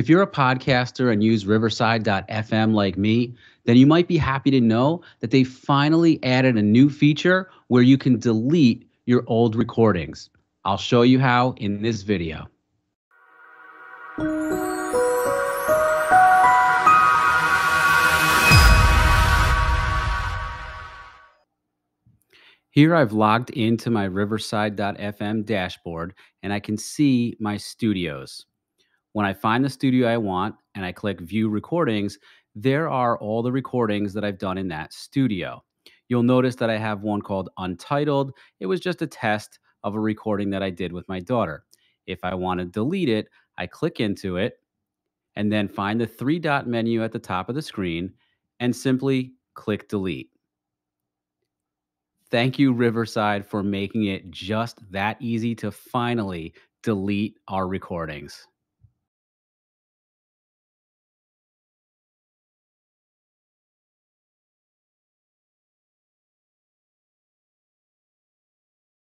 If you're a podcaster and use riverside.fm like me, then you might be happy to know that they finally added a new feature where you can delete your old recordings. I'll show you how in this video. Here I've logged into my riverside.fm dashboard and I can see my studios. When I find the studio I want and I click view recordings, there are all the recordings that I've done in that studio. You'll notice that I have one called Untitled. It was just a test of a recording that I did with my daughter. If I want to delete it, I click into it and then find the three dot menu at the top of the screen and simply click delete. Thank you, Riverside, for making it just that easy to finally delete our recordings.